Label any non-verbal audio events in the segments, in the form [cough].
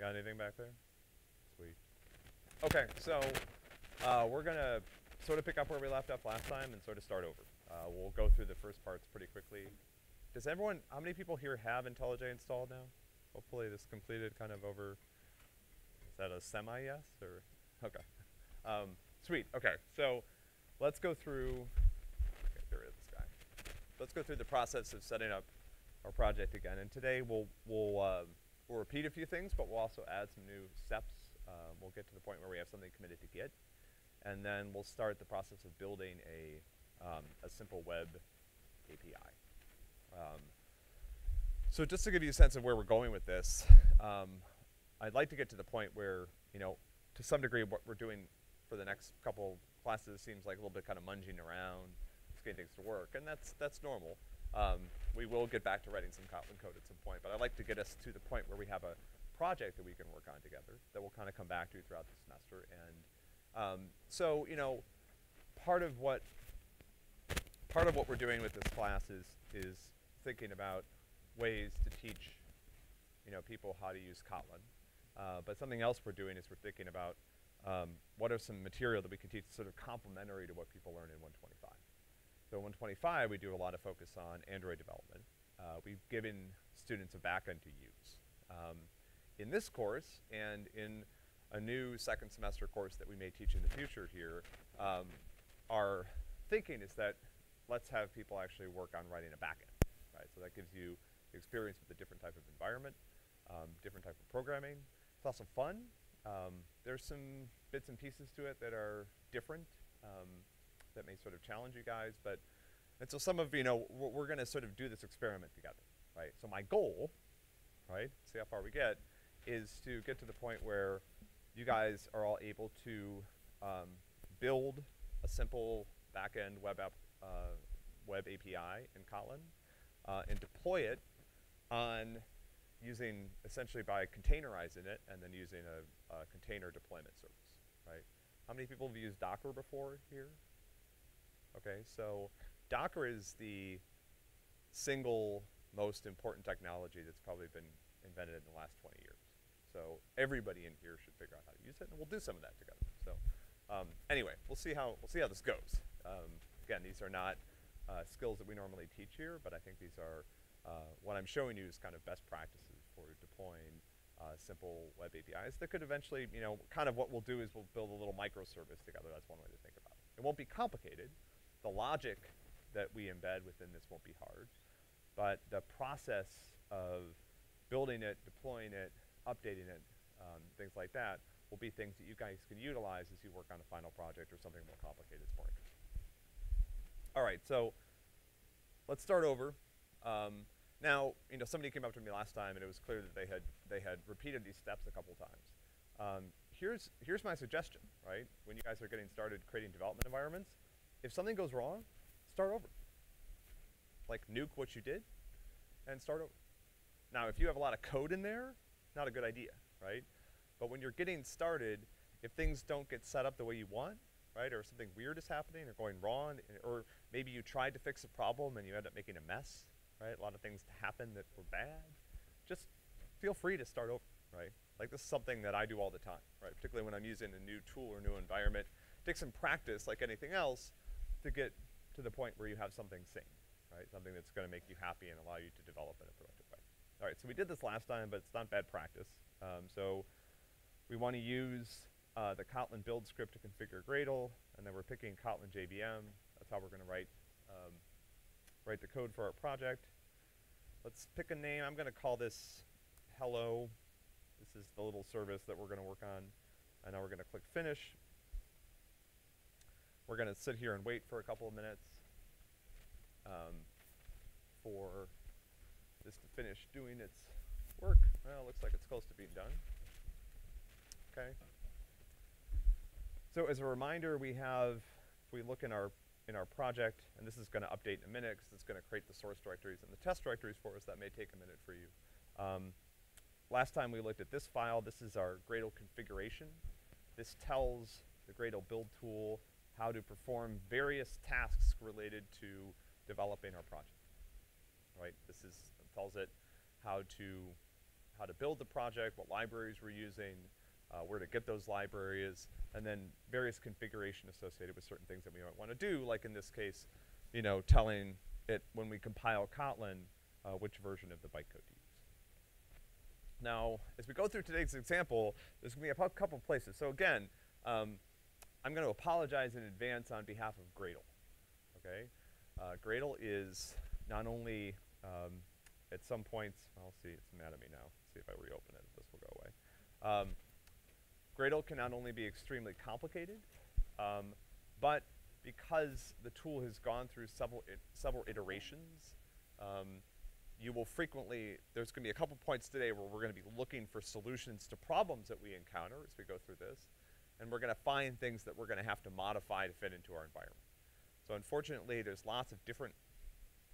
Got anything back there? Sweet. Okay, so uh, we're gonna sort of pick up where we left off last time and sort of start over. Uh, we'll go through the first parts pretty quickly. Does everyone, how many people here have IntelliJ installed now? Hopefully this completed kind of over, is that a semi yes or, okay. Um, sweet, okay, so let's go through, okay, there is this guy. Let's go through the process of setting up our project again. And today we'll, we'll, uh, we'll repeat a few things, but we'll also add some new steps. Uh, we'll get to the point where we have something committed to Git. And then we'll start the process of building a, um, a simple web API. Um, so just to give you a sense of where we're going with this, um, I'd like to get to the point where, you know, to some degree what we're doing for the next couple classes seems like a little bit kind of munging around, just getting things to work, and that's, that's normal. We will get back to writing some Kotlin code at some point, but I'd like to get us to the point where we have a project that we can work on together that we'll kind of come back to throughout the semester. And um, so, you know, part of what part of what we're doing with this class is is thinking about ways to teach, you know, people how to use Kotlin. Uh, but something else we're doing is we're thinking about um, what are some material that we can teach sort of complementary to what people learn in 125. So in 125, we do a lot of focus on Android development. Uh, we've given students a backend to use. Um, in this course, and in a new second semester course that we may teach in the future here, um, our thinking is that let's have people actually work on writing a backend, right? So that gives you experience with a different type of environment, um, different type of programming. It's also fun. Um, there's some bits and pieces to it that are different. That may sort of challenge you guys. But and so some of you know we're, we're going to sort of do this experiment together, right? So my goal, right? See how far we get, is to get to the point where you guys are all able to um, build a simple backend web app, uh, web API in Kotlin, uh, and deploy it on using essentially by containerizing it and then using a, a container deployment service, right? How many people have used Docker before here? Okay, so Docker is the single most important technology that's probably been invented in the last 20 years. So everybody in here should figure out how to use it, and we'll do some of that together. So um, anyway, we'll see how we'll see how this goes. Um, again, these are not uh, skills that we normally teach here, but I think these are uh, what I'm showing you is kind of best practices for deploying uh, simple web APIs that could eventually, you know, kind of what we'll do is we'll build a little microservice together. That's one way to think about it. It won't be complicated the logic that we embed within this won't be hard, but the process of building it, deploying it, updating it, um, things like that will be things that you guys can utilize as you work on a final project or something more complicated for you. All right, so let's start over. Um, now, you know, somebody came up to me last time and it was clear that they had, they had repeated these steps a couple times. Um, here's, here's my suggestion, right? When you guys are getting started creating development environments, if something goes wrong, start over. Like nuke what you did and start over. Now, if you have a lot of code in there, not a good idea, right? But when you're getting started, if things don't get set up the way you want, right, or something weird is happening or going wrong, or maybe you tried to fix a problem and you end up making a mess, right? A lot of things happen that were bad. Just feel free to start over, right? Like this is something that I do all the time, right? Particularly when I'm using a new tool or new environment. Take some practice like anything else, to get to the point where you have something sane, right? Something that's going to make you happy and allow you to develop in a productive way. All right, so we did this last time, but it's not bad practice. Um, so we want to use uh, the Kotlin build script to configure Gradle, and then we're picking Kotlin JVM. That's how we're going to write um, write the code for our project. Let's pick a name. I'm going to call this hello. This is the little service that we're going to work on. And now we're going to click finish. We're going to sit here and wait for a couple of minutes um, for this to finish doing its work. Well, it looks like it's close to being done. Okay. So as a reminder, we have, if we look in our in our project, and this is going to update in a minute because it's going to create the source directories and the test directories for us. That may take a minute for you. Um, last time we looked at this file. This is our Gradle configuration. This tells the Gradle build tool how to perform various tasks related to developing our project. Right? This is tells it how to how to build the project, what libraries we're using, uh, where to get those libraries, and then various configuration associated with certain things that we might want to do, like in this case, you know, telling it when we compile Kotlin, uh, which version of the bytecode to use. Now, as we go through today's example, there's gonna be a couple places. So again, um, I'm gonna apologize in advance on behalf of Gradle, okay? Uh, Gradle is not only, um, at some points, I'll see, it's mad at me now. See if I reopen it, this will go away. Um, Gradle can not only be extremely complicated, um, but because the tool has gone through several, several iterations, um, you will frequently, there's gonna be a couple points today where we're gonna be looking for solutions to problems that we encounter as we go through this, and we're gonna find things that we're gonna have to modify to fit into our environment. So unfortunately, there's lots of different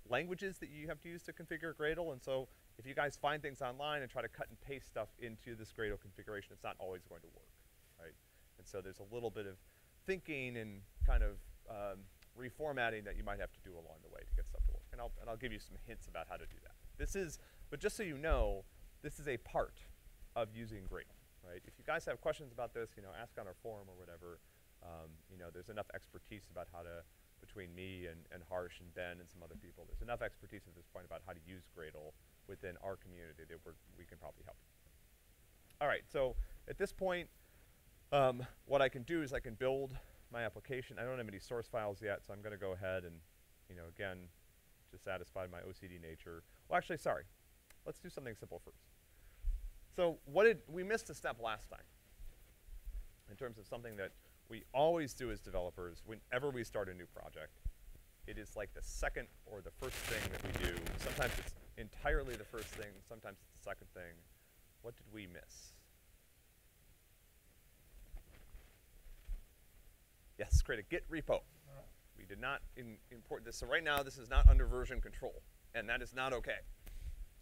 languages that you have to use to configure Gradle, and so if you guys find things online and try to cut and paste stuff into this Gradle configuration, it's not always going to work, right? And so there's a little bit of thinking and kind of um, reformatting that you might have to do along the way to get stuff to work. And I'll, and I'll give you some hints about how to do that. This is, but just so you know, this is a part of using Gradle, right? If you guys have questions about this, you know, ask on our forum or whatever. Um, you know, there's enough expertise about how to, between me and, and Harsh and Ben and some other people, there's enough expertise at this point about how to use Gradle within our community that we can probably help. All right, so at this point, um, what I can do is I can build my application. I don't have any source files yet, so I'm going to go ahead and, you know, again, to satisfy my OCD nature. Well, actually, sorry. Let's do something simple first. So what did, we missed a step last time in terms of something that we always do as developers whenever we start a new project. It is like the second or the first thing that we do. Sometimes it's entirely the first thing, sometimes it's the second thing. What did we miss? Yes, create a Git repo. We did not in, import this. So right now, this is not under version control, and that is not okay.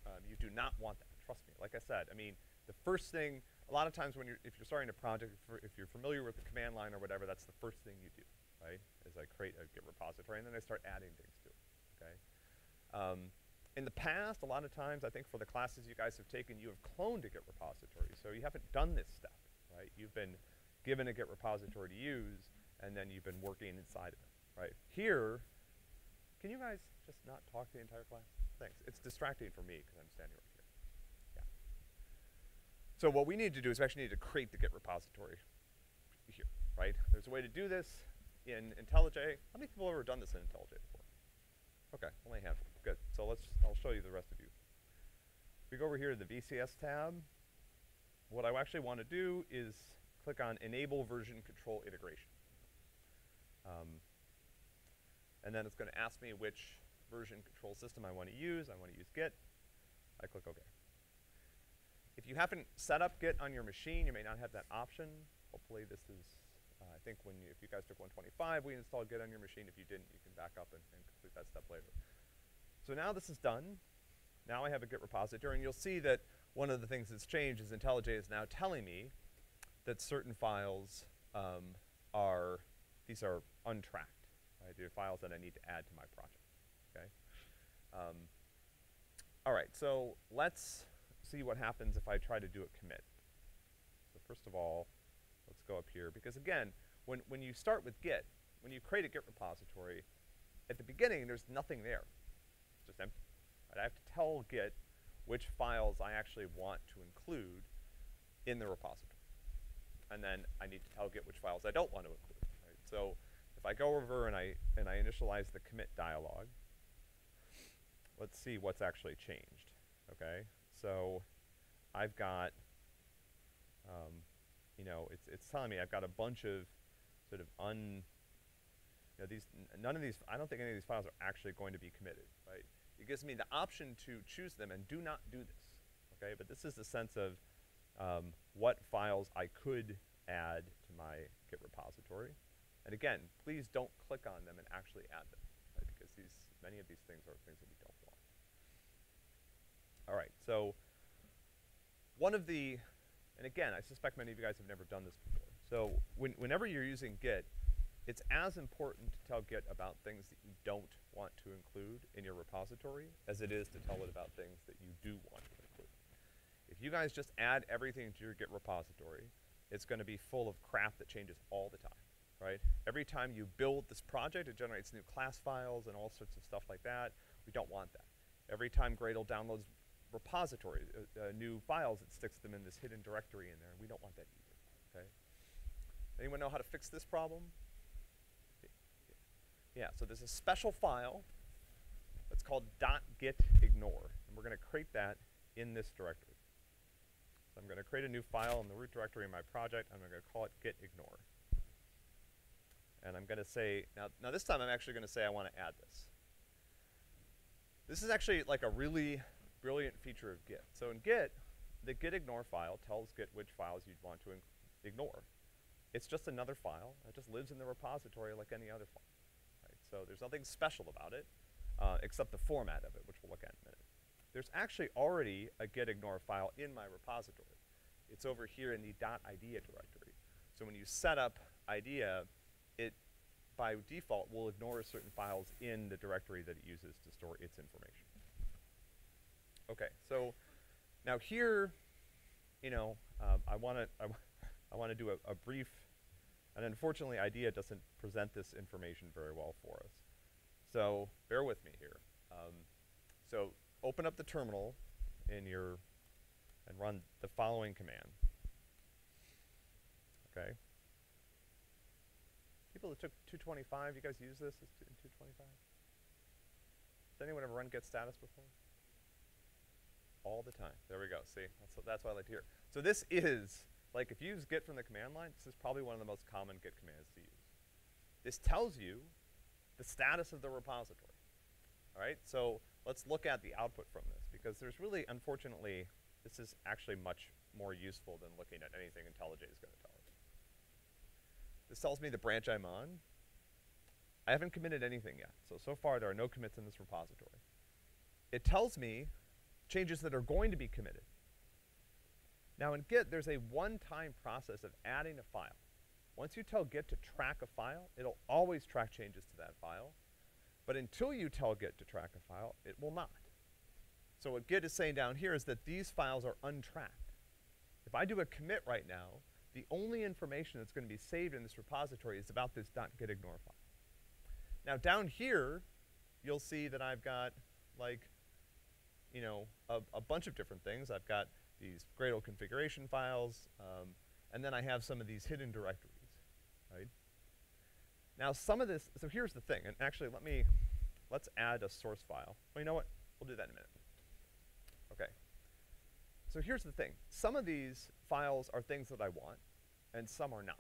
Um, you do not want that. Trust me. Like I said, I mean, the first thing. A lot of times when you're, if you're starting a project, if, you're familiar with the command line or whatever, that's the first thing you do, right? Is I create a Git repository, and then I start adding things to it. Okay. Um, in the past, a lot of times, I think for the classes you guys have taken, you have cloned a Git repository, so you haven't done this step, right? You've been given a Git repository to use, and then you've been working inside of it, right? Here, can you guys just not talk to the entire class? Thanks. It's distracting for me because I'm standing right. So what we need to do is we actually need to create the Git repository here, right? There's a way to do this in IntelliJ. How many people have ever done this in IntelliJ before? Okay, only handful. Good. So let's, I'll show you the rest of you. We go over here to the VCS tab, what I actually want to do is click on Enable Version Control Integration. Um, and then it's going to ask me which version control system I want to use. I want to use Git. I click OK. If you haven't set up Git on your machine, you may not have that option. Hopefully this is, uh, I think when you, if you guys took 125, we installed Git on your machine. If you didn't, you can back up and, and complete that step later. So now this is done. Now I have a Git repository, and you'll see that one of the things that's changed is IntelliJ is now telling me that certain files um, are, these are untracked, right? They're files that I need to add to my project, okay? Um, all right, so let's see what happens if I try to do a commit. So first of all, let's go up here, because again, when, when you start with Git, when you create a Git repository, at the beginning, there's nothing there. It's just empty. I have to tell Git which files I actually want to include in the repository. And then I need to tell Git which files I don't want to include. Right? So if I go over and I, and I initialize the commit dialog, let's see what's actually changed, okay? So I've got, um, you know, it's, it's telling me I've got a bunch of sort of un, you know, these, none of these, I don't think any of these files are actually going to be committed, right? It gives me the option to choose them and do not do this, okay? But this is the sense of um, what files I could add to my Git repository. And again, please don't click on them and actually add them, right? because these, many of these things are things that we don't. All right, so one of the, and again, I suspect many of you guys have never done this before. So when, whenever you're using Git, it's as important to tell Git about things that you don't want to include in your repository as it is to tell it about things that you do want to include. If you guys just add everything to your Git repository, it's going to be full of crap that changes all the time, right? Every time you build this project, it generates new class files and all sorts of stuff like that. We don't want that. Every time Gradle downloads repository, uh, uh, new files, it sticks them in this hidden directory in there, and we don't want that either, okay? Anyone know how to fix this problem? Yeah, so there's a special file that's called .gitignore, and we're to create that in this directory. So I'm to create a new file in the root directory in my project. I'm going to call it gitignore. And I'm to say, now, now this time I'm actually to say I want to add this. This is actually like a really brilliant feature of Git. So in Git, the gitignore file tells Git which files you'd want to ignore. It's just another file. It just lives in the repository like any other file. Right? So there's nothing special about it, uh, except the format of it, which we'll look at in a minute there's actually already a gitignore file in my repository. It's over here in the .idea directory. So when you set up IDEA, it by default will ignore certain files in the directory that it uses to store its information. Okay, so now here, you know, um, I want to [laughs] I, want to do a, a brief, and unfortunately, IDEA doesn't present this information very well for us. So bear with me here. Um, so open up the terminal in your, and run the following command. Okay. People that took 225, you guys use this as 225? Has anyone ever run git status before? All the time. There we go. See, that's, that's what I like to hear. So this is, like if you use git from the command line, this is probably one of the most common git commands to use. This tells you the status of the repository. All right, so let's look at the output from this because there's really, unfortunately, this is actually much more useful than looking at anything IntelliJ is going to tell us. This tells me the branch I'm on. I haven't committed anything yet. So, so far there are no commits in this repository. It tells me changes that are going to be committed. Now in Git, there's a one-time process of adding a file. Once you tell Git to track a file, it'll always track changes to that file. But until you tell Git to track a file, it will not. So what Git is saying down here is that these files are untracked. If I do a commit right now, the only information that's going to be saved in this repository is about this .gitignore file. Now down here, you'll see that I've got like, you know, a, a bunch of different things. I've got these Gradle configuration files, um, and then I have some of these hidden directories, right? Now some of this, so here's the thing, and actually let me, let's add a source file. Well, you know what? We'll do that in a minute. Okay. So here's the thing. Some of these files are things that I want, and some are not.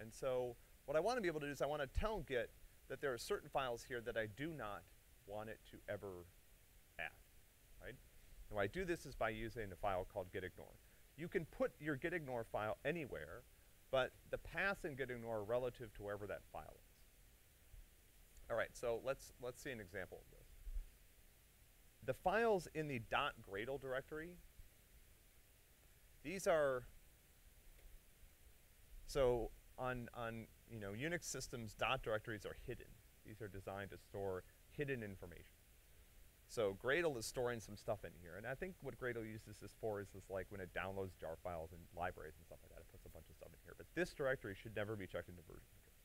And so what I want to be able to do is I want to tell Git that there are certain files here that I do not want it to ever? And why I do this is by using a file called gitignore. You can put your gitignore file anywhere, but the paths in gitignore relative to wherever that file is. All right, so let's, let's see an example of this. The files in the .gradle directory, these are, so on, on you know, Unix systems, dot directories are hidden. These are designed to store hidden information. So Gradle is storing some stuff in here, and I think what Gradle uses this for is this like when it downloads jar files and libraries and stuff like that, it puts a bunch of stuff in here. But this directory should never be checked into version control,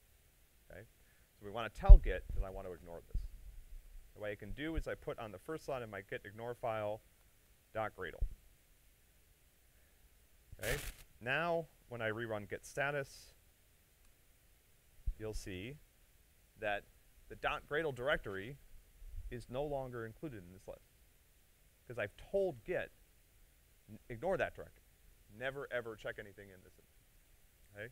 okay? So we want to tell Git that I want to ignore this. The way I can do is I put on the first line of my git ignore file dot Gradle. Okay, now when I rerun git status, you'll see that the dot Gradle directory is no longer included in this list. Because I've told Git, ignore that directory. Never ever check anything in this. Okay?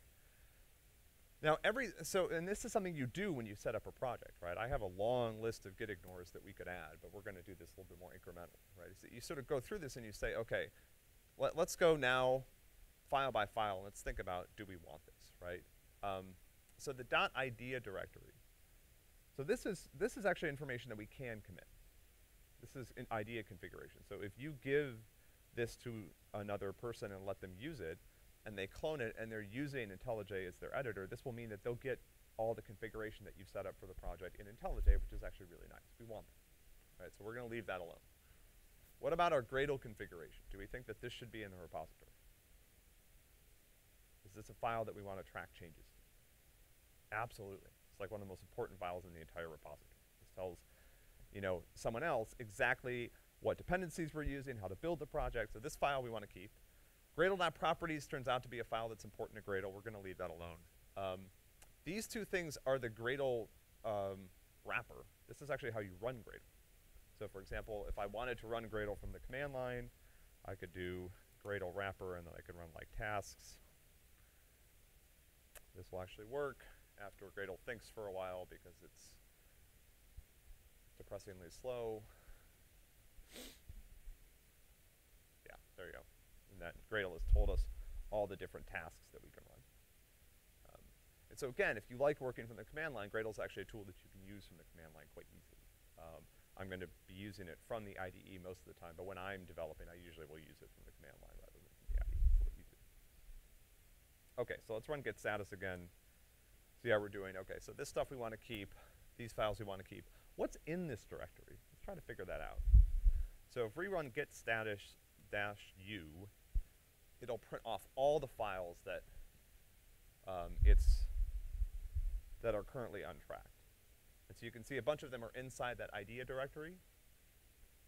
Now every, so, and this is something you do when you set up a project, right? I have a long list of git ignores that we could add, but we're gonna do this a little bit more incremental, right? So you sort of go through this and you say, okay, let, us go now file by file, let's think about, do we want this, right? Um, so the .idea directory so this is, this is actually information that we can commit. This is an idea configuration. So if you give this to another person and let them use it, and they clone it, and they're using IntelliJ as their editor, this will mean that they'll get all the configuration that you've set up for the project in IntelliJ, which is actually really nice. We want that. Right, so we're going to leave that alone. What about our Gradle configuration? Do we think that this should be in the repository? Is this a file that we want to track changes? Absolutely. It's like one of the most important files in the entire repository. This tells, you know, someone else exactly what dependencies we're using, how to build the project. So this file we want to keep. Gradle.properties turns out to be a file that's important to Gradle. We're going to leave that alone. Um, these two things are the Gradle um, wrapper. This is actually how you run Gradle. So for example, if I wanted to run Gradle from the command line, I could do Gradle wrapper and then I could run like tasks. This will actually work after Gradle thinks for a while because it's depressingly slow. Yeah, there you go. And that Gradle has told us all the different tasks that we can run. Um, and so again, if you like working from the command line, Gradle is actually a tool that you can use from the command line quite easily. Um, I'm going to be using it from the IDE most of the time, but when I'm developing, I usually will use it from the command line rather than the IDE. Okay, so let's run git status again. See how we're doing. Okay, so this stuff we want to keep, these files we want to keep. What's in this directory? Let's try to figure that out. So if we run git status dash u, it'll print off all the files that um, it's that are currently untracked. And so you can see a bunch of them are inside that IDEA directory,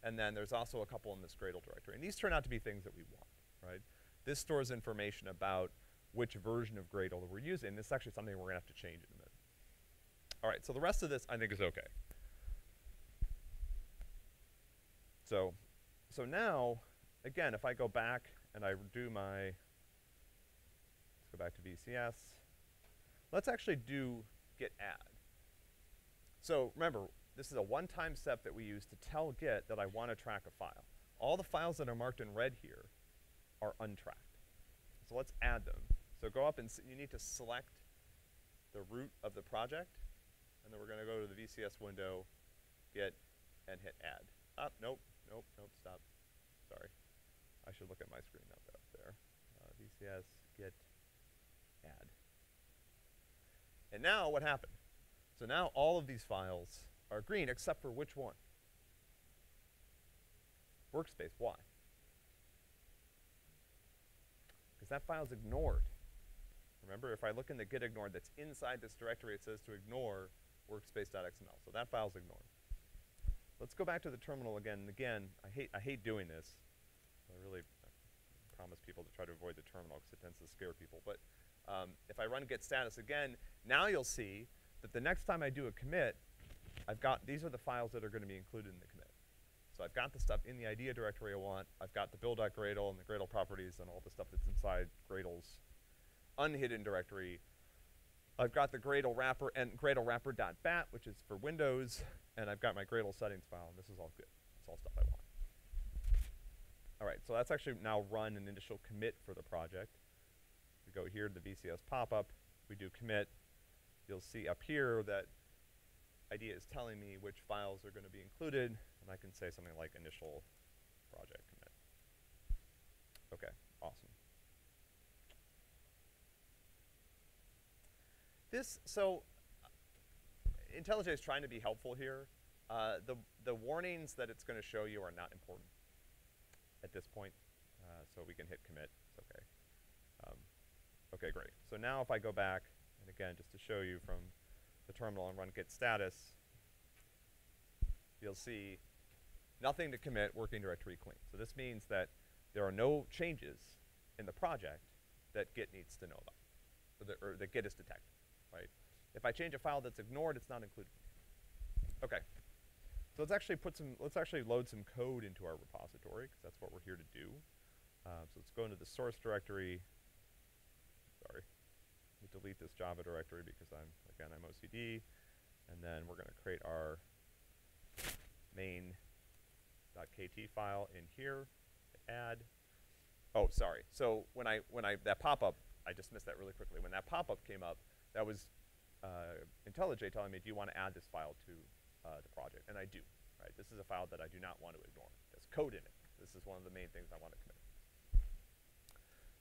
and then there's also a couple in this Gradle directory. And these turn out to be things that we want, right? This stores information about which version of Gradle we're using. This is actually something we're gonna have to change in a minute. All right, so the rest of this I think is okay. So, so now, again, if I go back and I do my, let's go back to VCS. Let's actually do git add. So remember, this is a one-time step that we use to tell Git that I want to track a file. All the files that are marked in red here are untracked. So let's add them. So go up and you need to select the root of the project, and then we're going to go to the VCS window, Git, and hit add. Up, nope, nope, nope, stop. Sorry. I should look at my screen, up there. Uh, VCS, Git, add. And now what happened? So now all of these files are green except for which one? Workspace, why? Because that file's ignored. Remember, if I look in the git ignored that's inside this directory, it says to ignore workspace.xml. So that file's ignored. Let's go back to the terminal again. Again, I hate, I hate doing this. I really promise people to try to avoid the terminal because it tends to scare people. But um, if I run git status again, now you'll see that the next time I do a commit, I've got, these are the files that are going to be included in the commit. So I've got the stuff in the idea directory I want. I've got the build.gradle and the Gradle properties and all the stuff that's inside Gradle's unhidden directory. I've got the Gradle wrapper and Gradle wrapper.bat, which is for Windows, and I've got my Gradle settings file, and this is all good. That's all stuff I want. All right, so that's actually now run an initial commit for the project. We go here to the VCS pop-up, we do commit, you'll see up here that IDEA is telling me which files are going to be included, and I can say something like initial project commit. Okay, awesome. This, so, IntelliJ is trying to be helpful here. Uh, the, the warnings that it's going to show you are not important at this point, uh, so we can hit commit, it's okay. Um, okay, great. So now if I go back, and again, just to show you from the terminal and run git status, you'll see nothing to commit working directory clean. So this means that there are no changes in the project that Git needs to know about, or, the, or that Git is detected, right? If I change a file that's ignored, it's not included. Okay. So let's actually put some, let's actually load some code into our repository, because that's what we're here to do. Uh, so let's go into the source directory. Sorry delete this Java directory because I'm, again, I'm OCD. And then we're going to create our main.kt file in here, add. Oh, sorry. So when I, when I, that pop-up, I dismissed that really quickly. When that pop-up came up, that was uh, IntelliJ telling me, do you want to add this file to uh, the project? And I do, right? This is a file that I do not want to ignore. There's code in it. This is one of the main things I want to commit.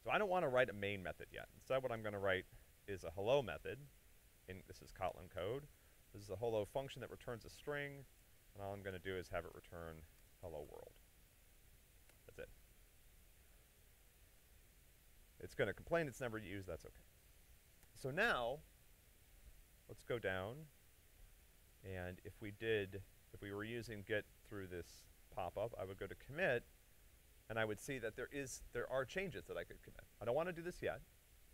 So I don't want to write a main method yet. Instead, what I'm going to write is a hello method. In, this is Kotlin code. This is a hello function that returns a string, and all I'm going to do is have it return hello world. That's it. It's going to complain it's never used, that's okay. So now, let's go down, and if we did, if we were using git through this pop-up, I would go to commit, and I would see that there is, there are changes that I could commit. I don't want to do this yet,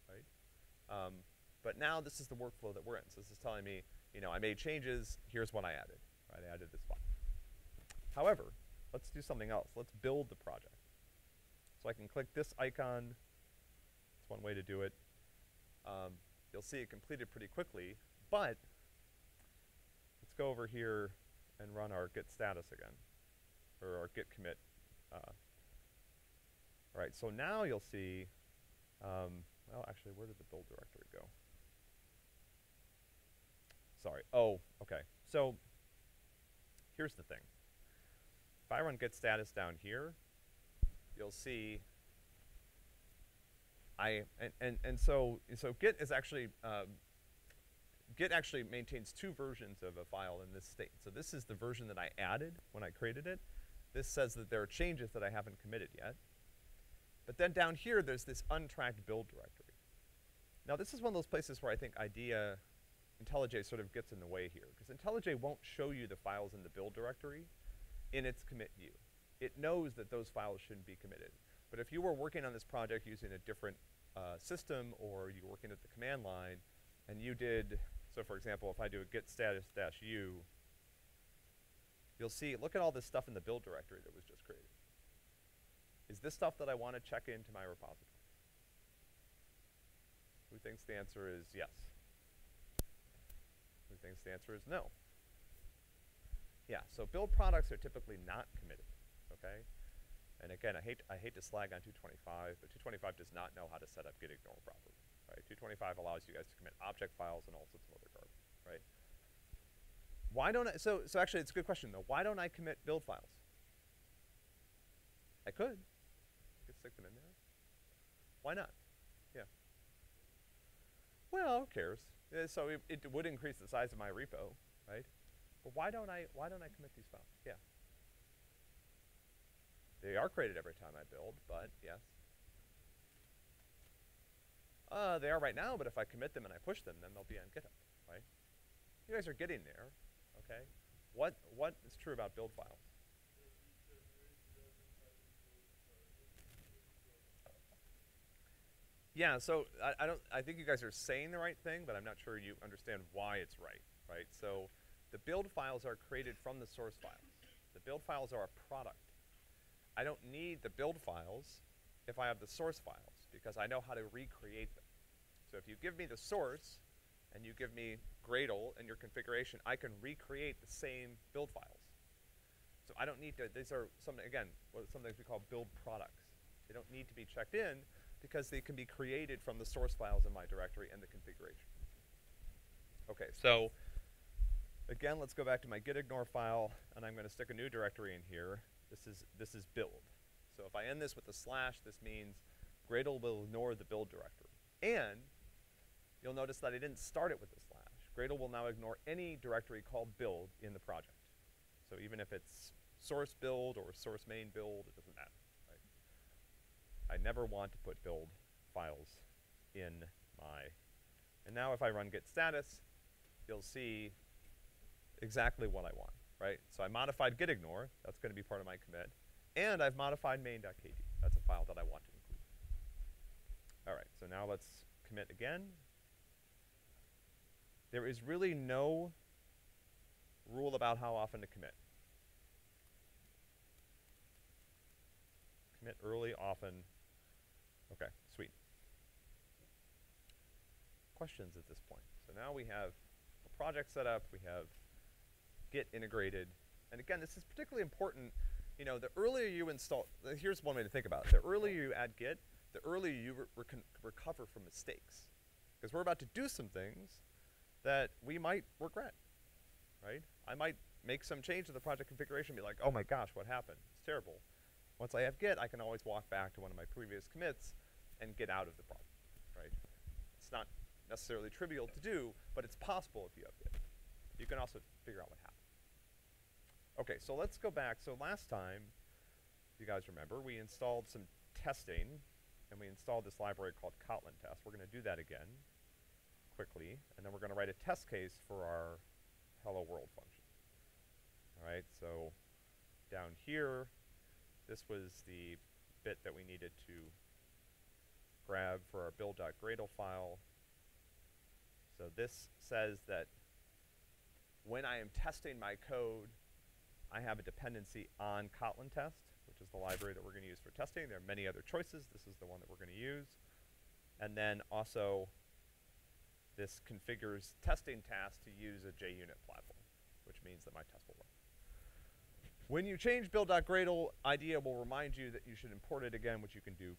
right? Um, but now this is the workflow that we're in. So this is telling me, you know, I made changes, here's what I added, right? I added this file. However, let's do something else. Let's build the project. So I can click this icon. It's one way to do it. Um, you'll see it completed pretty quickly, but let's go over here and run our git status again, or our git commit. Uh, all right, so now you'll see, um, well, actually, where did the build directory go? Sorry. Oh, okay. So here's the thing. If I run git status down here, you'll see I and, and, and so so Git is actually um, Git actually maintains two versions of a file in this state. So this is the version that I added when I created it. This says that there are changes that I haven't committed yet. But then down here, there's this untracked build directory. Now this is one of those places where I think IDEA, IntelliJ sort of gets in the way here, because IntelliJ won't show you the files in the build directory in its commit view. It knows that those files shouldn't be committed. But if you were working on this project using a different uh, system or you were working at the command line and you did, so for example, if I do a git status dash u, you'll see, look at all this stuff in the build directory that was just created. Is this stuff that I want to check into my repository? Who thinks the answer is yes? Who thinks the answer is no? Yeah, so build products are typically not committed, okay? And again, I hate, I hate to slag on 225, but 225 does not know how to set up git ignore properly, right? 225 allows you guys to commit object files and all sorts of other garbage, right? Why don't I, so, so actually it's a good question though. Why don't I commit build files? I could. I could stick them in there. Why not? Yeah. Well, who cares? Uh, so it, it would increase the size of my repo, right? But why don't I, why don't I commit these files? Yeah. They are created every time I build, but yes. Uh, they are right now, but if I commit them and I push them, then they'll be on GitHub, right? You guys are getting there, okay? What, what is true about build files? Yeah, so I, I, don't. I think you guys are saying the right thing, but I'm not sure you understand why it's right. Right. So the build files are created from the source files. The build files are a product. I don't need the build files if I have the source files because I know how to recreate them. So if you give me the source and you give me Gradle and your configuration, I can recreate the same build files. So I don't need to, these are some, again, what something we call build products. They don't need to be checked in because they can be created from the source files in my directory and the configuration. Okay, so again, let's go back to my git ignore file, and I'm going to stick a new directory in here. This is, this is build. So if I end this with a slash, this means Gradle will ignore the build directory. And you'll notice that I didn't start it with a slash. Gradle will now ignore any directory called build in the project. So even if it's source build or source main build, it doesn't matter. I never want to put build files in my, and now if I run git status, you'll see exactly what I want, right? So I modified gitignore, that's gonna be part of my commit, and I've modified main.kt, that's a file that I want to include. All right, so now let's commit again. There is really no rule about how often to commit. Commit early, often, Okay, sweet. Questions at this point. So now we have a project set up, we have Git integrated, and again, this is particularly important, you know, the earlier you install, here's one way to think about it. The earlier you add Git, the earlier you re recover from mistakes. Because we're about to do some things that we might regret, right? I might make some change to the project configuration and be like, oh my gosh, what happened? It's terrible. Once I have Git, I can always walk back to one of my previous commits and get out of the problem, right? It's not necessarily trivial to do, but it's possible if you have Git. You can also figure out what happened. Okay, so let's go back. So last time, you guys remember, we installed some testing, and we installed this library called Kotlin test. We're going to do that again quickly, and then we're going to write a test case for our hello world function. All right, so down here, this was the bit that we needed to grab for our build.gradle file. So this says that when I am testing my code, I have a dependency on Kotlin test, which is the library that we're going to use for testing. There are many other choices. This is the one that we're going to use. And then also, this configures testing tasks to use a JUnit platform, which means that my test will run. When you change build.gradle, IDEA will remind you that you should import it again, which you can do.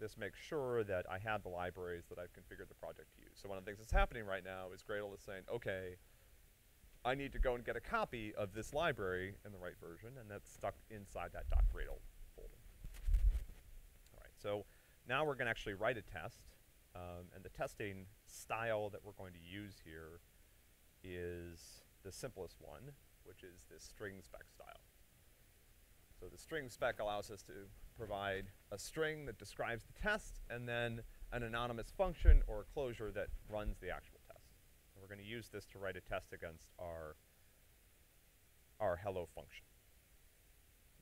This makes sure that I have the libraries that I've configured the project to use. So one of the things that's happening right now is Gradle is saying, okay, I need to go and get a copy of this library in the right version, and that's stuck inside that .gradle folder. All right, so now we're going to actually write a test, um, and the testing style that we're going to use here is the simplest one, which is this string spec style. So the string spec allows us to provide a string that describes the test, and then an anonymous function or a closure that runs the actual we're going to use this to write a test against our, our hello function.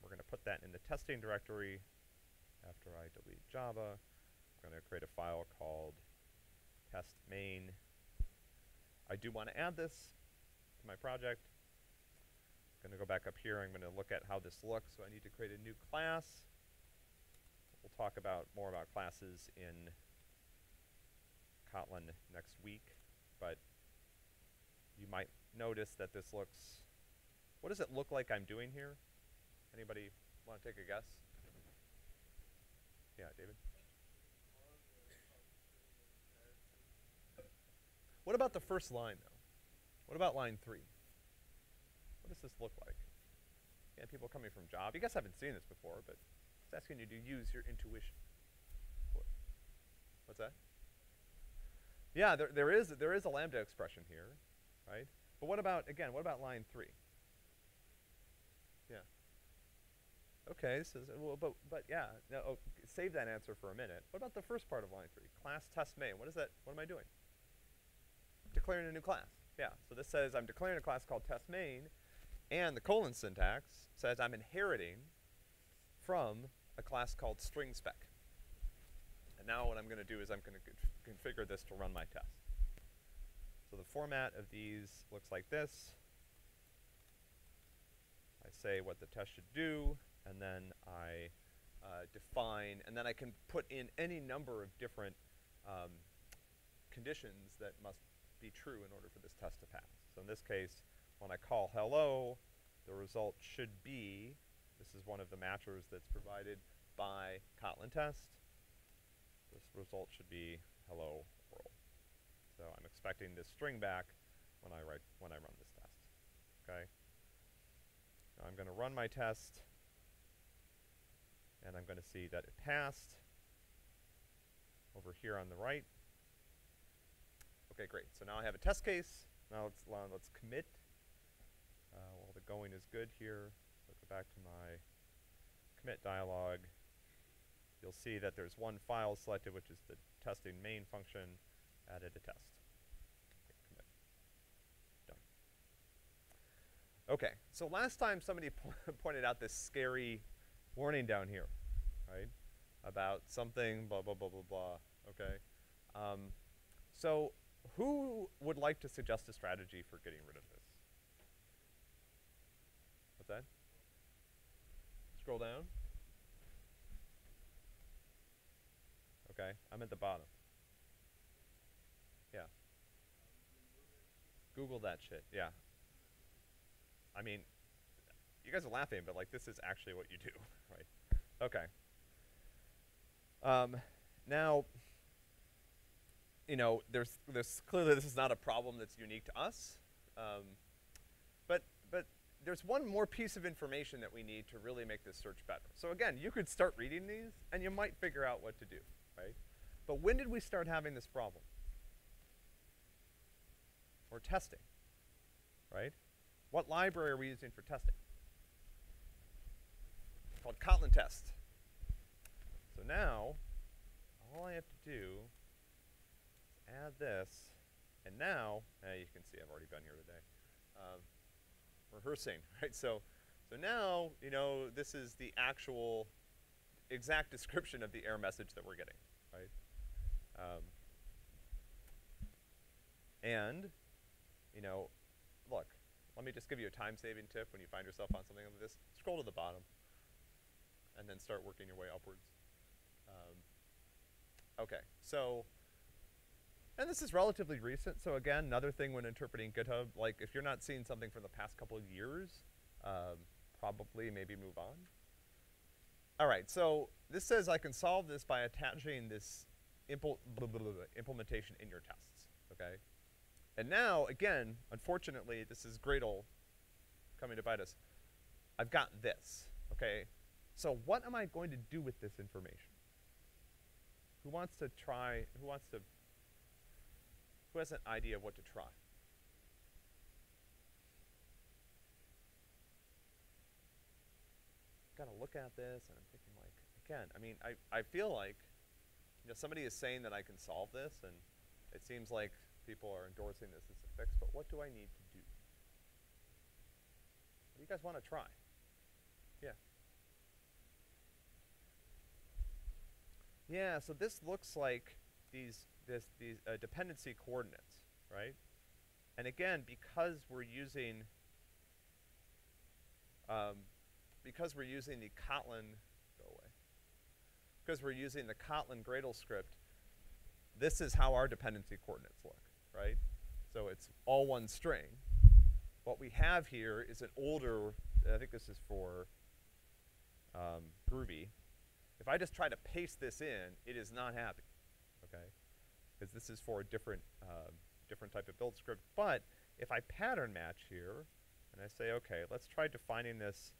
We're going to put that in the testing directory after I delete Java. I'm going to create a file called test main. I do want to add this to my project. I'm going to go back up here. I'm going to look at how this looks. So I need to create a new class. We'll talk about more about classes in Kotlin next week. But you might notice that this looks, what does it look like I'm doing here? Anybody want to take a guess? Yeah, David? What about the first line, though? What about line three? What does this look like? Yeah, people coming from job. You guys haven't seen this before, but it's asking you to use your intuition. What's that? Yeah, there, there is there is a lambda expression here right? But what about, again, what about line three? Yeah. Okay, so, well, but, but yeah, no, oh, save that answer for a minute. What about the first part of line three? Class test main, what is that, what am I doing? Declaring a new class, yeah. So this says I'm declaring a class called test main, and the colon syntax says I'm inheriting from a class called string spec. And now what I'm gonna do is I'm gonna configure this to run my test. So the format of these looks like this. I say what the test should do, and then I uh, define, and then I can put in any number of different um, conditions that must be true in order for this test to pass. So in this case, when I call hello, the result should be, this is one of the matchers that's provided by Kotlin test. This result should be hello so I'm expecting this string back when I write when I run this test. Okay. Now I'm going to run my test, and I'm going to see that it passed over here on the right. Okay, great. So now I have a test case. Now let's let's commit. Uh, well, the going is good here. So go back to my commit dialog. You'll see that there's one file selected, which is the testing main function added a test. Okay, so last time somebody [laughs] po pointed out this scary warning down here, right? About something, blah, blah, blah, blah, blah, okay? Um, so who would like to suggest a strategy for getting rid of this? What's that? Scroll down. Okay, I'm at the bottom. Yeah. Google that shit. Yeah. I mean, you guys are laughing, but like this is actually what you do, [laughs] right? Okay. Um, now, you know, there's there's clearly this is not a problem that's unique to us, um, but but there's one more piece of information that we need to really make this search better. So again, you could start reading these, and you might figure out what to do, right? But when did we start having this problem? Or testing, right? What library are we using for testing? It's called Kotlin test. So now, all I have to do is add this, and now, eh, you can see I've already been here today, um, rehearsing, [laughs] right? So, so now, you know, this is the actual exact description of the error message that we're getting, right? Um, and, you know, look, let me just give you a time-saving tip when you find yourself on something like this. Scroll to the bottom, and then start working your way upwards. Um, okay, so, and this is relatively recent, so again, another thing when interpreting GitHub, like if you're not seeing something from the past couple of years, um, probably maybe move on. All right, so this says I can solve this by attaching this impl implementation in your tests, okay? And now, again, unfortunately, this is Gradle coming to bite us. I've got this, okay? So what am I going to do with this information? Who wants to try, who wants to, who has an idea of what to try? Gotta look at this and I'm thinking like, again, I mean, I, I feel like, you know, somebody is saying that I can solve this and it seems like people are endorsing this as a fix, but what do I need to do? What do you guys want to try? Yeah. Yeah, so this looks like these this these uh, dependency coordinates, right? And again, because we're using um, because we're using the Kotlin go away. Because we're using the Kotlin Gradle script, this is how our dependency coordinates look, right? So it's all one string. What we have here is an older, I think this is for um, Groovy, if I just try to paste this in, it is not happy, okay? Because this is for a different, uh, different type of build script. But if I pattern match here, and I say, okay, let's try defining this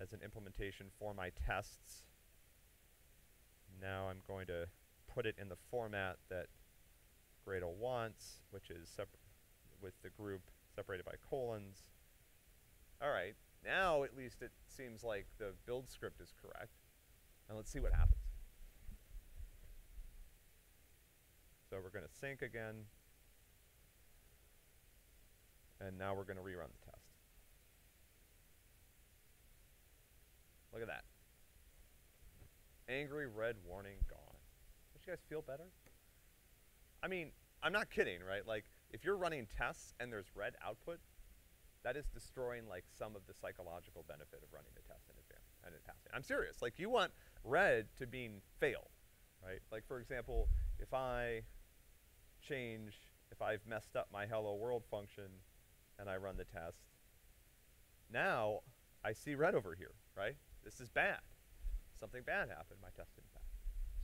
as an implementation for my tests. Now I'm going to put it in the format that Gradle wants, which is with the group separated by colons. All right, now at least it seems like the build script is correct. And let's see what happens. So we're going to sync again. And now we're going to rerun the test. Look at that. Angry red warning gone. Don't you guys feel better? I mean, I'm not kidding, right? Like, if you're running tests and there's red output, that is destroying like some of the psychological benefit of running the test in advance and in passing. I'm serious. Like you want red to mean fail, right? Like for example, if I change, if I've messed up my hello world function and I run the test, now I see red over here, right? This is bad. Something bad happened, my test didn't pass.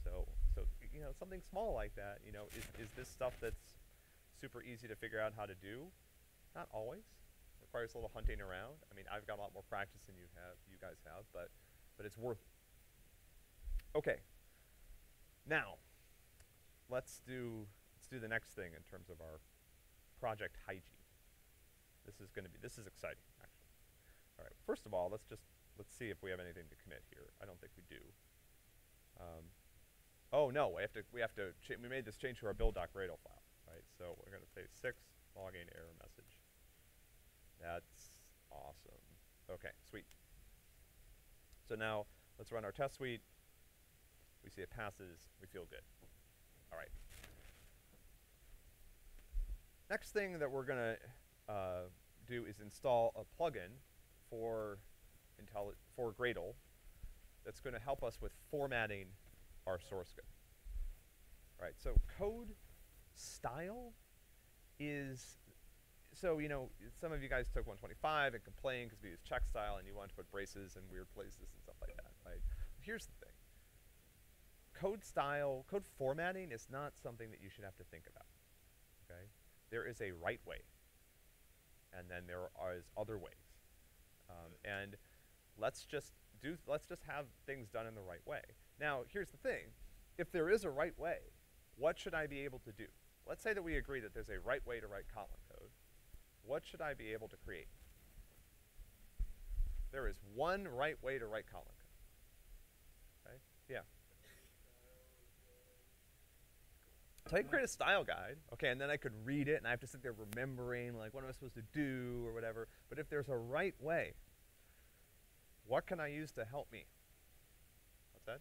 So, so you know, something small like that, you know, is, is this stuff that's super easy to figure out how to do? Not always. Requires a little hunting around. I mean, I've got a lot more practice than you have, you guys have, but, but it's worth it. Okay. Now, let's do let's do the next thing in terms of our project hygiene. This is going to be this is exciting actually. All right. First of all, let's just let's see if we have anything to commit here. I don't think we do. Um, oh no, we have to we have to we made this change to our build.gradle file, right? So we're going to say six logging error message. That's awesome. Okay, sweet. So now let's run our test suite. We see it passes, we feel good. All right. Next thing that we're going to uh, do is install a plugin for, Intelli for Gradle that's going to help us with formatting our source code. Right, so code style is, so, you know, some of you guys took 125 and complained because we use Checkstyle and you want to put braces in weird places and stuff like that, right? Here's the thing code style, code formatting is not something that you should have to think about. Okay? There is a right way, and then there are other ways. Um, and let's just do, let's just have things done in the right way. Now, here's the thing. If there is a right way, what should I be able to do? Let's say that we agree that there's a right way to write Kotlin code. What should I be able to create? There is one right way to write Kotlin code. Okay? Yeah. So I create a style guide, okay, and then I could read it, and I have to sit there remembering, like, what am I supposed to do, or whatever. But if there's a right way, what can I use to help me? What's that?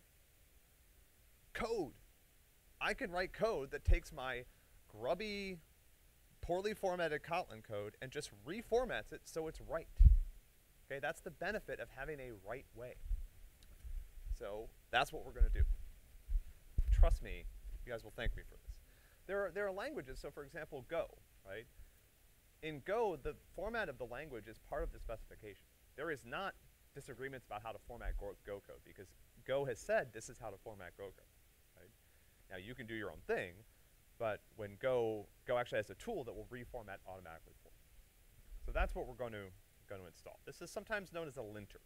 Code. I can write code that takes my grubby, poorly formatted Kotlin code and just reformats it so it's right. Okay, that's the benefit of having a right way. So that's what we're going to do. Trust me, you guys will thank me for this. There are, there are languages, so for example, Go, right? In Go, the format of the language is part of the specification. There is not disagreements about how to format Go, code because Go has said this is how to format Go code? Now you can do your own thing, but when Go, Go actually has a tool that will reformat automatically for you. So that's what we're going to, going to install. This is sometimes known as a linter.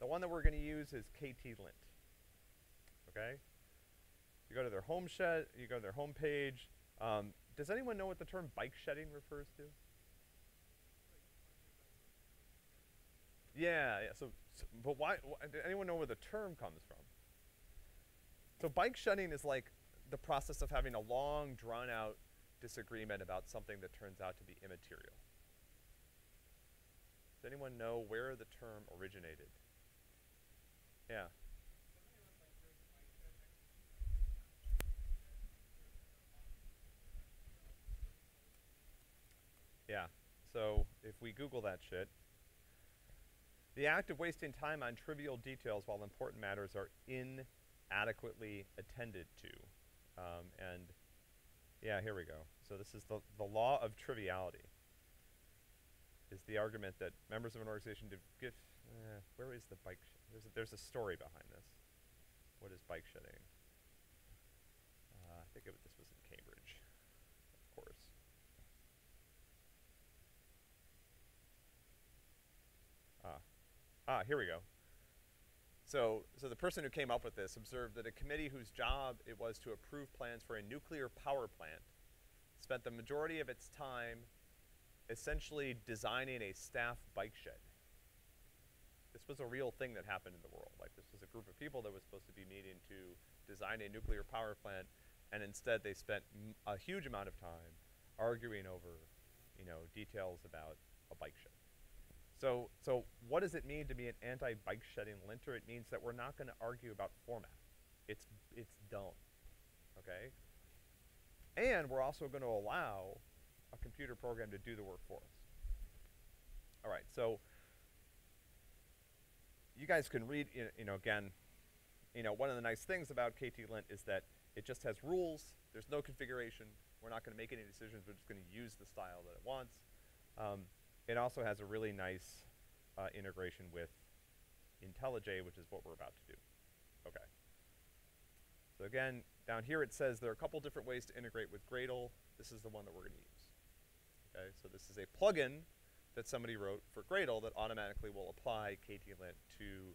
The one that we're going to use is KT-lint. Okay? You go to their home shed, you go to their home page. Um, does anyone know what the term bike shedding refers to? Yeah, yeah. So, so but why, wh does anyone know where the term comes from? So bike shedding is like the process of having a long, drawn-out disagreement about something that turns out to be immaterial. Does anyone know where the term originated? Yeah. Yeah. So if we Google that shit, the act of wasting time on trivial details while important matters are inadequately attended to. Um, and yeah, here we go. So this is the, the law of triviality is the argument that members of an organization give, uh, where is the bike, there's a, there's a story behind this. What is bike shedding? Uh, I think it, this was in Cambridge, of course. Ah, ah, here we go. So, so the person who came up with this observed that a committee whose job it was to approve plans for a nuclear power plant spent the majority of its time essentially designing a staff bike shed. This was a real thing that happened in the world. Like this was a group of people that was supposed to be meeting to design a nuclear power plant, and instead they spent a huge amount of time arguing over, you know, details about a bike shed. So, so what does it mean to be an anti-bike shedding linter? It means that we're not going to argue about format. It's, it's dumb, okay? And we're also going to allow a computer program to do the work for us. All right, so you guys can read, you know, again, you know, one of the nice things about KT-lint is that it just has rules. There's no configuration. We're not going to make any decisions. We're just going to use the style that it wants. Um, it also has a really nice uh, integration with IntelliJ, which is what we're about to do. Okay. So again, down here it says there are a couple different ways to integrate with Gradle. This is the one that we're going to use. Okay, so this is a plugin that somebody wrote for Gradle that automatically will apply KT-lint to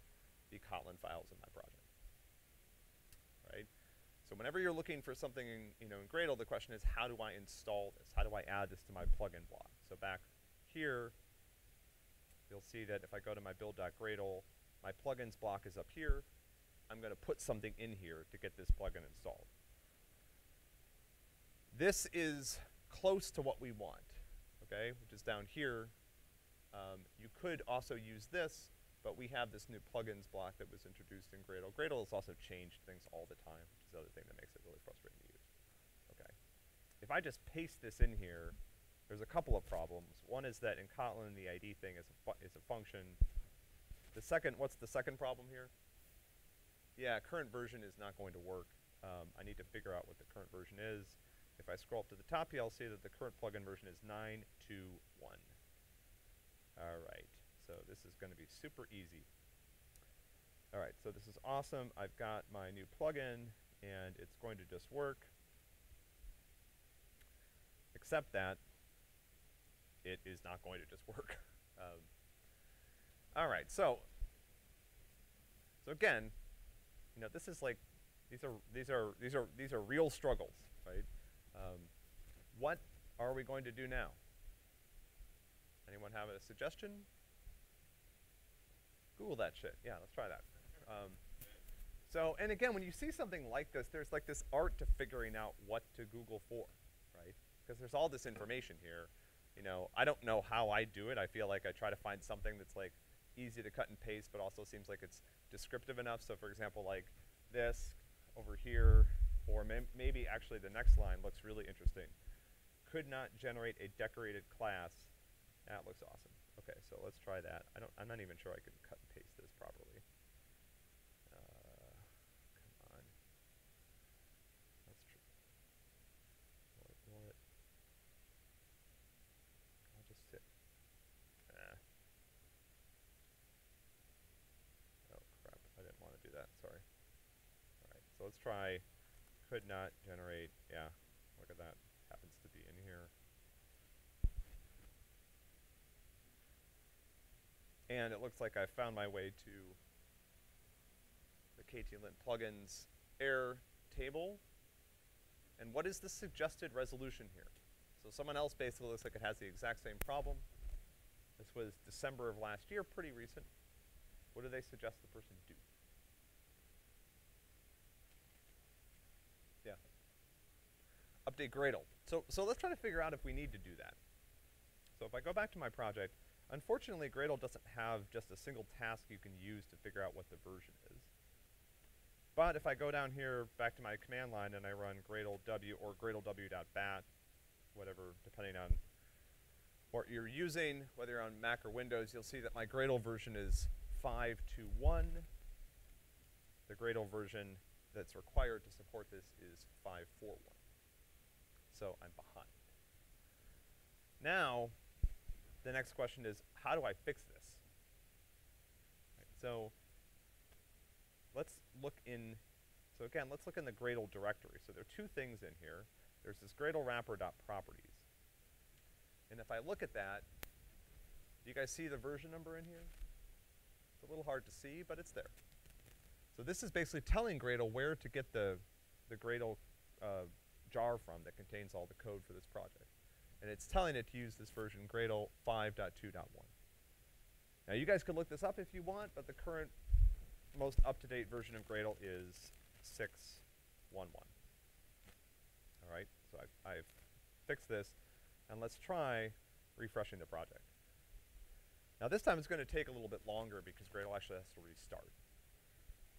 the Kotlin files in my project. Right? So whenever you're looking for something in, you know, in Gradle, the question is how do I install this? How do I add this to my plugin block? So back here, you'll see that if I go to my build.gradle, my plugins block is up here. I'm going to put something in here to get this plugin installed. This is close to what we want okay, which is down here. Um, you could also use this, but we have this new plugins block that was introduced in Gradle. Gradle has also changed things all the time, which is the other thing that makes it really frustrating to use. Okay. If I just paste this in here, there's a couple of problems. One is that in Kotlin, the ID thing is a, is a function. The second, what's the second problem here? Yeah, current version is not going to work. Um, I need to figure out what the current version is. If I scroll up to the top, you'll see that the current plugin version is 9.2.1. All right, so this is going to be super easy. All right, so this is awesome. I've got my new plugin, and it's going to just work. Except that it is not going to just [laughs] work. um, all right, so so again, you know, this is like these are these are these are these are real struggles, right? Um, what are we going to do now? Anyone have a suggestion? Google that shit. Yeah, let's try that. Um, So, and again, when you see something like this, there's like this art to figuring out what to Google for, right? Because there's all this information here. You know, I don't know how I do it. I feel like I try to find something that's like easy to cut and paste, but also seems like it's descriptive enough. So for example, like this over here, or may maybe actually the next line looks really interesting. Could not generate a decorated class. That looks awesome. Okay, so let's try that. I don't, I'm not even sure I can cut and paste this properly. Uh, come on. Let's tr I'll ignore it. I'll just sit. Ah. Oh crap, I didn't want to do that, sorry. Alright, so let's try could not generate, yeah, look at that, happens to be in here. And it looks like I found my way to the KT-Lint plugins error table. And what is the suggested resolution here? So someone else basically looks like it has the exact same problem. This was December of last year, pretty recent. What do they suggest the person do? Yeah. Update Gradle. So, so let's try to figure out if we need to do that. So if I go back to my project, unfortunately Gradle doesn't have just a single task you can use to figure out what the version is. But if I go down here back to my command line and I run Gradle w or Gradle w.bat, whatever, depending on what you're using, whether you're on Mac or Windows, you'll see that my Gradle version is 5.2.1. The Gradle version that's required to support this is 5.4.1. So I'm behind. Now, the next question is, how do I fix this? Right, so let's look in, so again, let's look in the Gradle directory. So there are two things in here. There's this Gradle wrapper.properties. And if I look at that, do you guys see the version number in here? It's a little hard to see, but it's there. So this is basically telling Gradle where to get the, the Gradle uh, jar from that contains all the code for this project. And it's telling it to use this version, Gradle 5.2.1. Now you guys can look this up if you want, but the current most up-to-date version of Gradle is 6.1.1. All right, so I've, I've fixed this, and let's try refreshing the project. Now this time it's going to take a little bit longer because Gradle actually has to restart.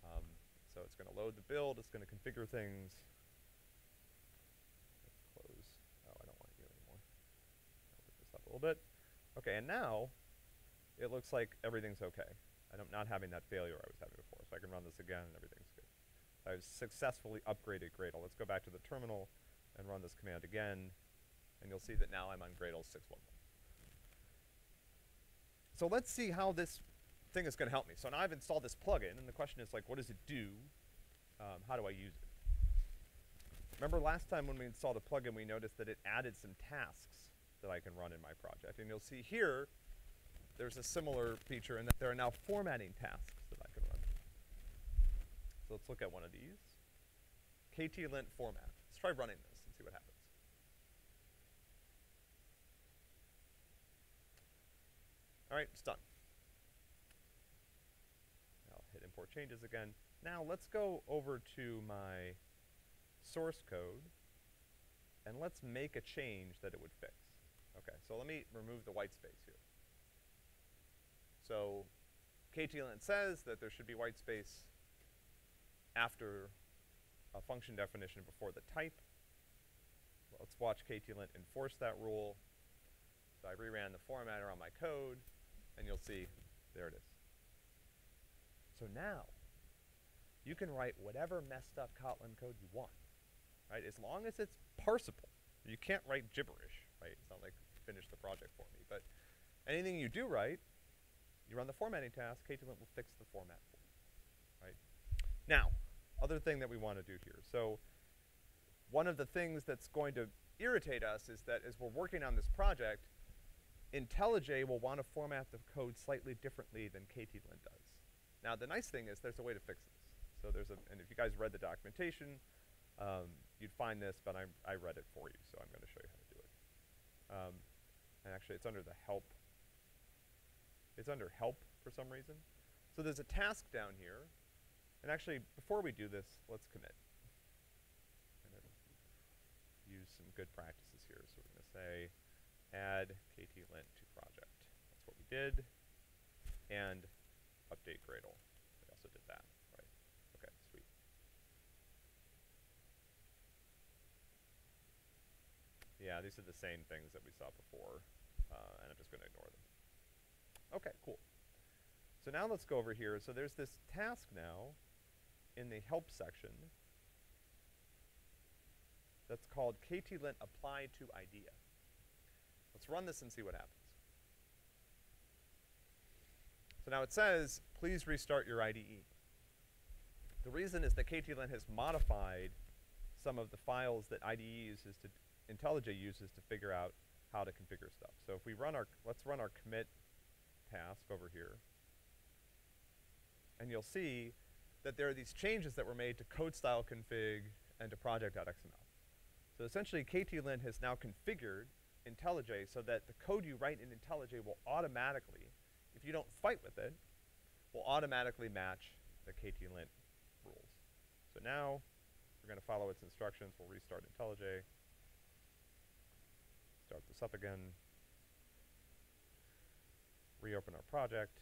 Um, so it's going to load the build, it's going to configure things. Let's close. Oh, I don't want you anymore. I'll put this up a little bit. Okay, and now it looks like everything's okay. I'm not having that failure I was having before. So I can run this again and everything's good. I've successfully upgraded Gradle. Let's go back to the terminal and run this command again. And you'll see that now I'm on Gradle 6.1. So let's see how this thing is going to help me. So now I've installed this plugin, and the question is like, what does it do? Um, how do I use it? Remember last time when we installed a plugin, we noticed that it added some tasks that I can run in my project. And you'll see here, there's a similar feature in that there are now formatting tasks that I can run. So let's look at one of these. KT-lint format. Let's try running this and see what happens. All right, it's done. I'll hit import changes again. Now let's go over to my source code and let's make a change that it would fix. Okay, so let me remove the white space here. So KT-lint says that there should be white space after a function definition before the type. Let's watch KT-lint enforce that rule. So I reran the formatter on my code, and you'll see, there it is. So now, you can write whatever messed up Kotlin code you want, right? As long as it's parsable. You can't write gibberish, right? It's not like finish the project for me. But anything you do write, you run the formatting task, KT-lint will fix the format for you, right? Now, other thing that we want to do here. So one of the things that's going to irritate us is that as we're working on this project, IntelliJ will want to format the code slightly differently than KT-lint does. Now, the nice thing is there's a way to fix this. So there's a, and if you guys read the documentation, um, you'd find this, but I, I read it for you, so I'm going to show you how to do it. Um, and actually, it's under the help. It's under help for some reason. So there's a task down here, And actually, before we do this, let's commit. Gonna use some good practices here. So we're gonna say add ktlint to project. That's what we did. And update Gradle. We also did that, right? Okay, sweet. Yeah, these are the same things that we saw before, uh, and I'm just going to ignore them. Okay, cool. So now let's go over here. So there's this task now in the help section that's called ktlint apply to idea. Let's run this and see what happens. So now it says, please restart your IDE. The reason is that ktlint has modified some of the files that IDE uses to, IntelliJ uses to figure out how to configure stuff. So if we run our, let's run our commit task over here. And you'll see that there are these changes that were made to code style config and to project.xml. So essentially ktlint has now configured IntelliJ so that the code you write in IntelliJ will automatically if you don't fight with it, will automatically match the ktlint rules. So now we're going to follow its instructions. We'll restart IntelliJ. Start this up again. Reopen our project.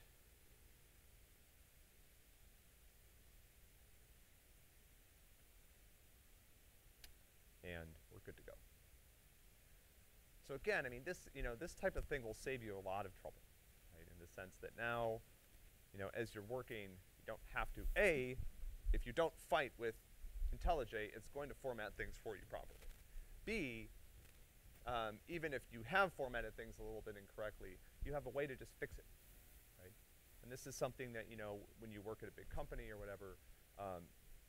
And we're good to go. So again, I mean, this, you know, this type of thing will save you a lot of trouble right? In the sense that now, you know, as you're working, you don't have to, A, if you don't fight with IntelliJ, it's going to format things for you properly. B, um, even if you have formatted things a little bit incorrectly, you have a way to just fix it, right? And this is something that, you know, when you work at a big company or whatever, um,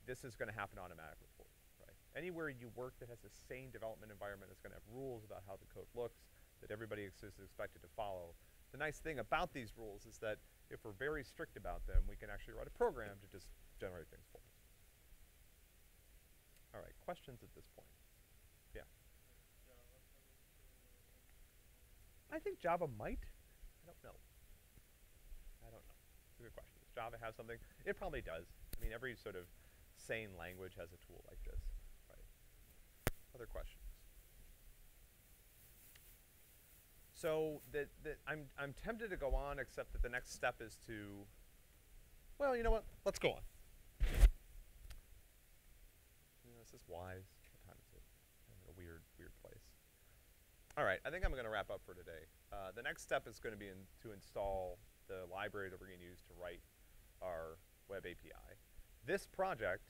this is to happen automatically for you, right? Anywhere you work that has the same development environment is to have rules about how the code looks that everybody is expected to follow. The nice thing about these rules is that if we're very strict about them, we can actually write a program to just generate things for us. All right, questions at this point? Yeah. I think Java might. I don't know. I don't know. It's a good question. Does Java have something? It probably does. I mean, every sort of sane language has a tool like this, right? Other questions? So that, that I'm, I'm tempted to go on, except that the next step is to, well, you know what? Let's go on. Know, this is wise. What time is it? I'm in a weird, weird place. All right, I think I'm going to wrap up for today. Uh, the next step is going to be in, to install the library that we're going to use to write our web API. This project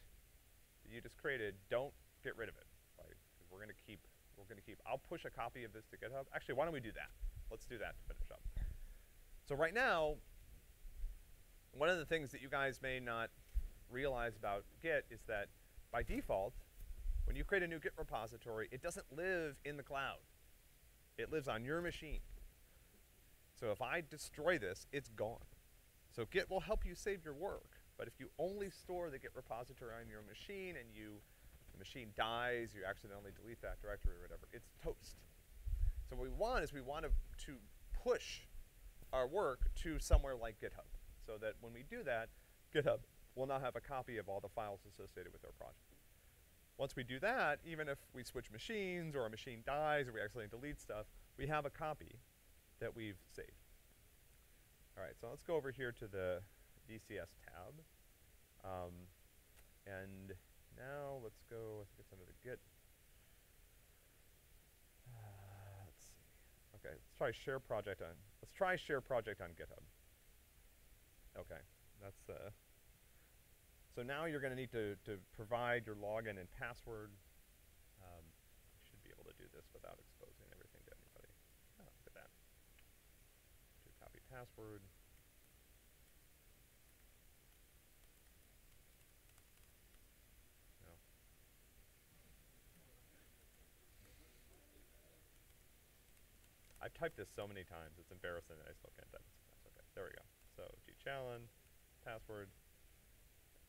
that you just created, don't get rid of it, right? We're going to keep we're going to keep. I'll push a copy of this to GitHub. Actually, why don't we do that? Let's do that to finish up. So right now, one of the things that you guys may not realize about Git is that by default, when you create a new Git repository, it doesn't live in the cloud. It lives on your machine. So if I destroy this, it's gone. So Git will help you save your work. But if you only store the Git repository on your machine and you the machine dies, you accidentally delete that directory or whatever, it's toast. So what we want is we want to, to push our work to somewhere like GitHub, so that when we do that, GitHub will now have a copy of all the files associated with our project. Once we do that, even if we switch machines or a machine dies or we accidentally delete stuff, we have a copy that we've saved. All right, so let's go over here to the VCS tab. Um, and now let's go, I think it's under the Git. Uh, let's see. Okay, let's try share project on, let's try share project on GitHub. Okay, that's, uh, so now you're gonna need to, to provide your login and password. Um, should be able to do this without exposing everything to anybody. Oh, look at that. To copy password. I've typed this so many times, it's embarrassing that I still can't type it sometimes. Okay, there we go. So gchallen, password,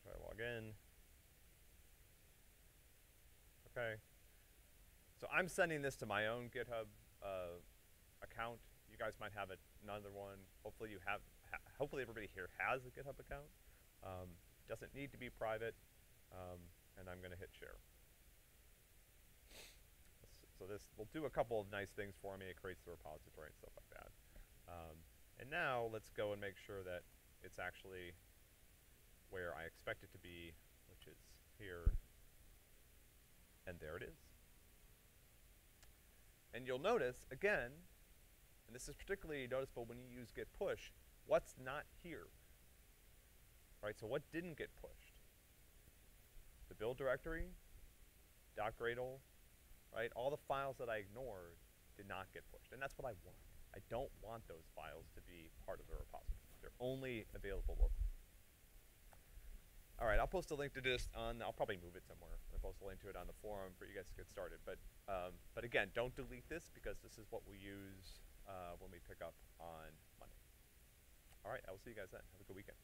try to log in. Okay. So I'm sending this to my own GitHub uh, account. You guys might have another one. Hopefully you have, ha hopefully everybody here has a GitHub account. Um, doesn't need to be private, um, and I'm to hit share. So this will do a couple of nice things for me. It creates the repository and stuff like that. Um, and now let's go and make sure that it's actually where I expect it to be, which is here, and there it is. And you'll notice, again, and this is particularly noticeable when you use git push, what's not here. Right, so what didn't get pushed? The build directory, dot .gradle, right? All the files that I ignored did not get pushed, and that's what I want. I don't want those files to be part of the repository. They're only available locally. All right, I'll post a link to this on. I'll probably move it somewhere. I'll post a link to it on the forum for you guys to get started. But um, but again, don't delete this because this is what we use uh, when we pick up on Monday. All right, I will see you guys then. Have a good weekend.